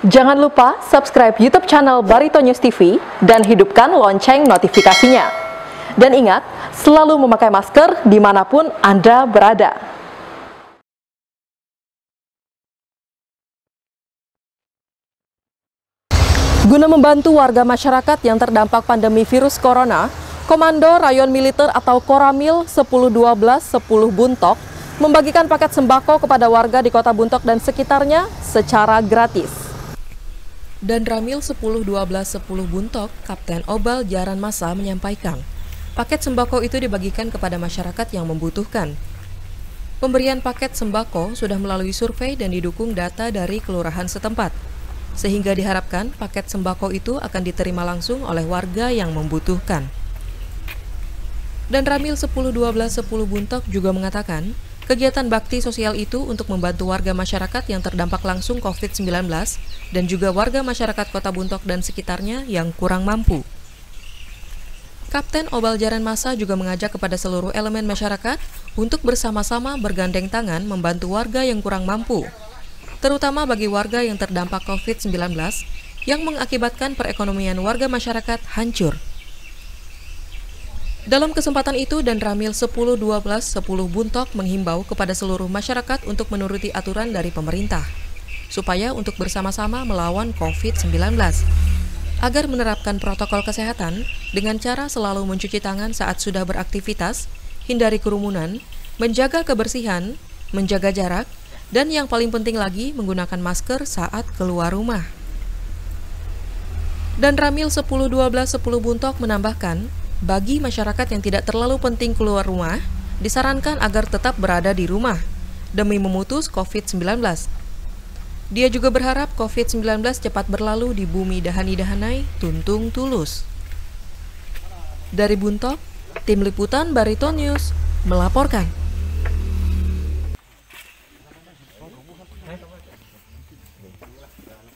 Jangan lupa subscribe YouTube channel Barito News TV dan hidupkan lonceng notifikasinya. Dan ingat, selalu memakai masker di mana pun Anda berada. Guna membantu warga masyarakat yang terdampak pandemi virus corona, Komando Rayon Militer atau Koramil 1012 10 Buntok membagikan paket sembako kepada warga di Kota Buntok dan sekitarnya secara gratis. Dan Ramil 1012 10 Buntok, Kapten Obal Jaran Masa menyampaikan, paket sembako itu dibagikan kepada masyarakat yang membutuhkan. Pemberian paket sembako sudah melalui survei dan didukung data dari kelurahan setempat sehingga diharapkan paket sembako itu akan diterima langsung oleh warga yang membutuhkan. Dan Ramil 1012 10 Buntok juga mengatakan, kegiatan bakti sosial itu untuk membantu warga masyarakat yang terdampak langsung COVID-19 dan juga warga masyarakat Kota Buntok dan sekitarnya yang kurang mampu. Kapten Obal Jaran Masa juga mengajak kepada seluruh elemen masyarakat untuk bersama-sama bergandeng tangan membantu warga yang kurang mampu terutama bagi warga yang terdampak COVID-19 yang mengakibatkan perekonomian warga masyarakat hancur. Dalam kesempatan itu, dan Ramil 10-12-10 Buntok menghimbau kepada seluruh masyarakat untuk menuruti aturan dari pemerintah, supaya untuk bersama-sama melawan COVID-19, agar menerapkan protokol kesehatan dengan cara selalu mencuci tangan saat sudah beraktivitas, hindari kerumunan, menjaga kebersihan, menjaga jarak, dan yang paling penting lagi, menggunakan masker saat keluar rumah. Dan Ramil 1012 10 Buntok menambahkan, bagi masyarakat yang tidak terlalu penting keluar rumah, disarankan agar tetap berada di rumah demi memutus COVID-19. Dia juga berharap COVID-19 cepat berlalu di bumi Dahani Dahanai, Tuntung Tulus. Dari Buntok, Tim Liputan Barito News melaporkan.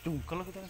Jungkel kita.